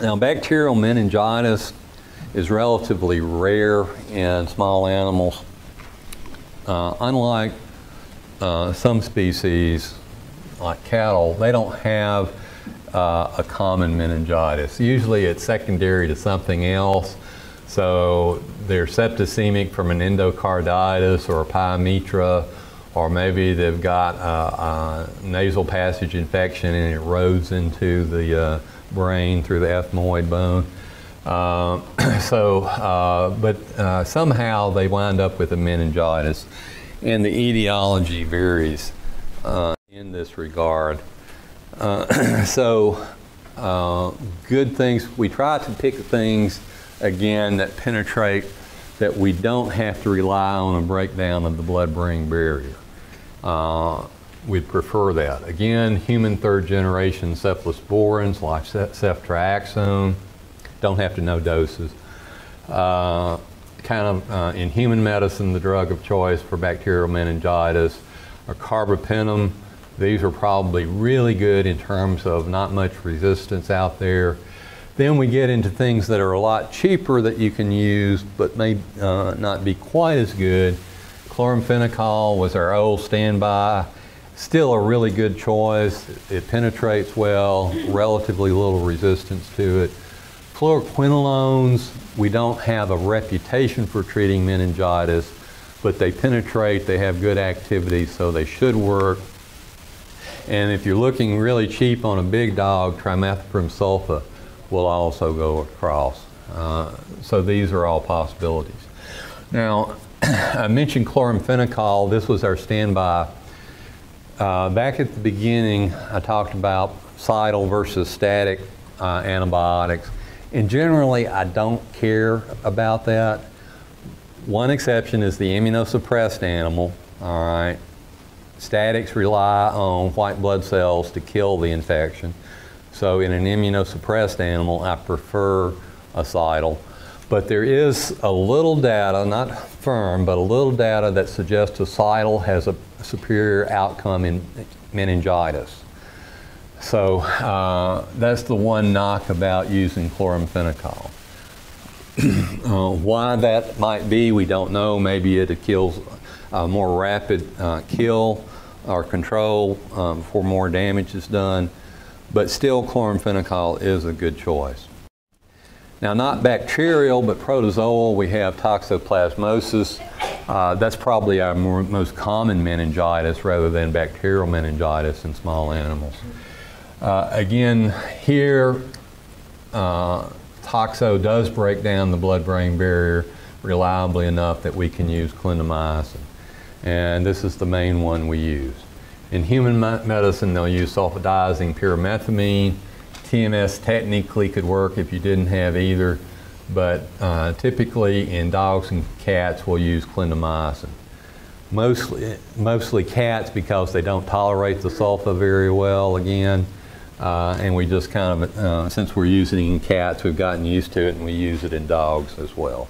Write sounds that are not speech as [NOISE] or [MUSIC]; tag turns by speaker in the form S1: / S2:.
S1: Now, bacterial meningitis is relatively rare in small animals. Uh, unlike uh, some species, like cattle, they don't have uh, a common meningitis. Usually it's secondary to something else. So they're septicemic from an endocarditis or a pyometra, or maybe they've got a, a nasal passage infection and it erodes into the uh, brain through the ethmoid bone. Uh, [CLEARS THROAT] so, uh, but uh, somehow they wind up with a meningitis, and the etiology varies uh, in this regard. Uh, [CLEARS THROAT] so, good things, we try to pick things again that penetrate that we don't have to rely on a breakdown of the blood-brain barrier. Uh, we'd prefer that. Again, human third generation cephalosporins like ceftriaxone, don't have to know doses. Uh, kind of uh, in human medicine, the drug of choice for bacterial meningitis are carbapenem. These are probably really good in terms of not much resistance out there. Then we get into things that are a lot cheaper that you can use but may uh, not be quite as good. Chloramphenicol was our old standby. Still a really good choice. It penetrates well, relatively little resistance to it. Fluoroquinolones, we don't have a reputation for treating meningitis, but they penetrate, they have good activity, so they should work. And if you're looking really cheap on a big dog, trimethoprim sulfa will also go across. Uh, so these are all possibilities. Now, [CLEARS THROAT] I mentioned chloramphenicol. This was our standby. Uh, back at the beginning, I talked about cidal versus static uh, antibiotics. And generally, I don't care about that. One exception is the immunosuppressed animal, all right. Statics rely on white blood cells to kill the infection. So in an immunosuppressed animal, I prefer a. But there is a little data, not firm, but a little data that suggests a has a superior outcome in meningitis. So uh, that's the one knock about using chloramphenicol. [CLEARS THROAT] uh, why that might be, we don't know. Maybe it kills a more rapid uh, kill or control um, before more damage is done. But still, chloramphenicol is a good choice. Now, not bacterial, but protozoal, we have toxoplasmosis. Uh, that's probably our more, most common meningitis rather than bacterial meningitis in small animals. Uh, again, here, uh, toxo does break down the blood-brain barrier reliably enough that we can use clindamycin. And this is the main one we use. In human medicine, they'll use sulfadiazine pyrimethamine. TMS technically could work if you didn't have either, but uh, typically in dogs and cats, we'll use clindamycin. Mostly, mostly cats because they don't tolerate the sulfa very well again. Uh, and we just kind of, uh, since we're using it in cats, we've gotten used to it and we use it in dogs as well.